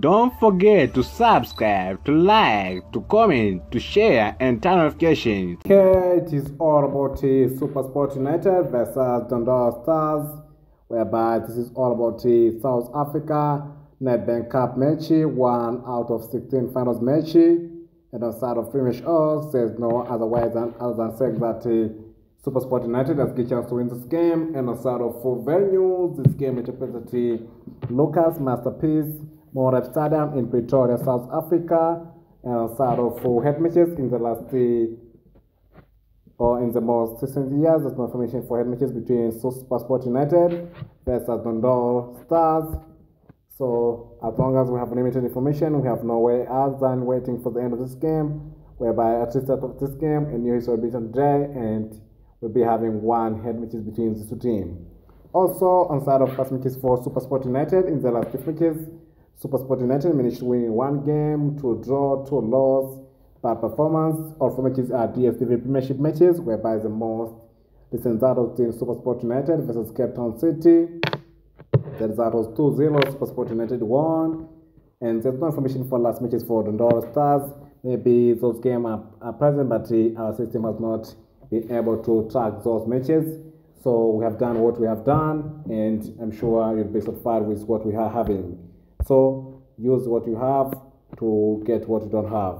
Don't forget to subscribe, to like, to comment, to share, and turn notifications. Okay, it is all about the Super Sport United versus Dondol Stars, whereby this is all about the South Africa Nedbank Cup match, one out of 16 finals match. And on side of finish us, there's no otherwise than other than saying that uh, Super Sport United has a chance to win this game. And on side of four venues, this game is represented Lucas Masterpiece Moripe Stadium in Pretoria, South Africa, and of four head matches in the last uh, or in the most recent years. There's no information for head matches between Super Sport United versus Dondol Stars. So as long as we have limited information, we have no way other than waiting for the end of this game, whereby at the start of this game, a new history will be today, and we'll be having one head matches between the two teams. Also, on side of first matches for Super Sport United in the last two matches, Super Sport United managed to win one game, two draw, two loss. Bad performance. All four matches are DSTV Premiership matches, whereby the most recent result was in Super Sport United versus Cape Town City. The result was 2 0. Super Sport United won. And there's no information for last matches for Dondol Stars. Maybe those games are, are present, but our system has not been able to track those matches. So we have done what we have done, and I'm sure you'll be satisfied with what we are having. So use what you have to get what you don't have.